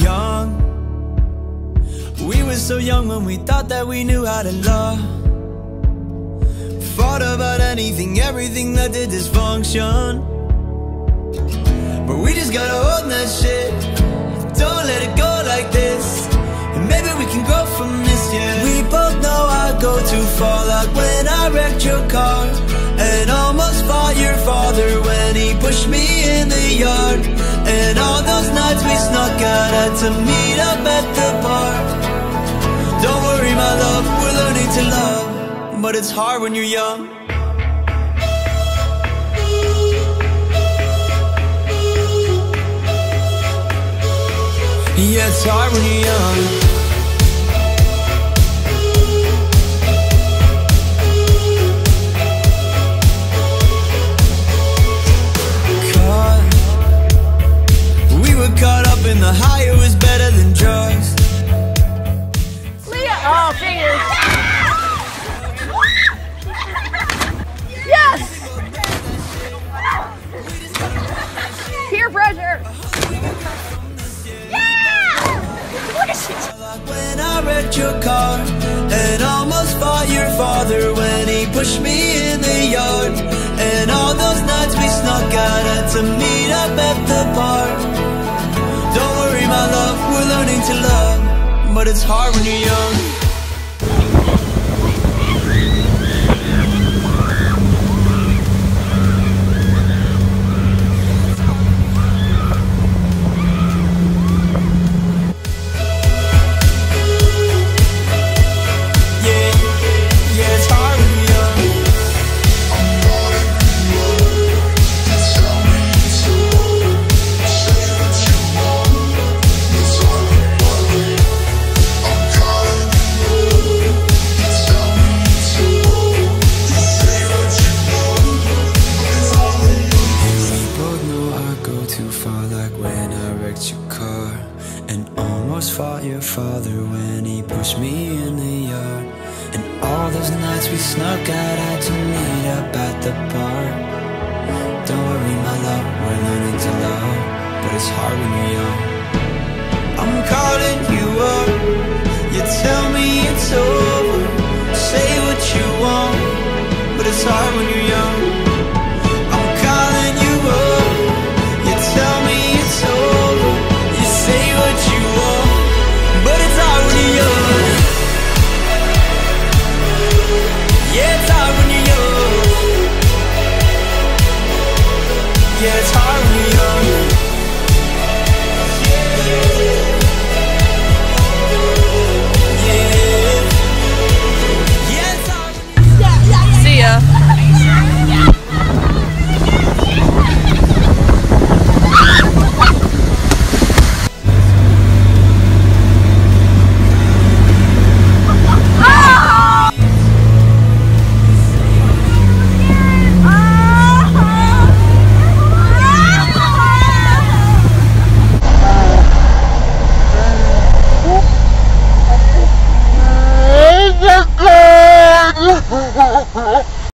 Young, we were so young when we thought that we knew how to love. Fought about anything, everything that did dysfunction. But we just gotta hold that shit. Don't let it go Too far, like when I wrecked your car. And almost fought your father when he pushed me in the yard. And all those nights we snuck out had to meet up at the bar. Don't worry, my love, we're learning to love. But it's hard when you're young. Yeah, it's hard when you're young. Your car and almost fought your father when he pushed me in the yard. And all those nights we snuck out had to meet up at the bar. Don't worry, my love, we're learning to love, but it's hard when you're young. Far, like when I wrecked your car and almost fought your father when he pushed me in the yard. And all those nights we snuck out, had to meet up at the bar. Don't worry, my love, we're learning to love, but it's hard when you're young. I'm calling you Yeah, it's hard when you're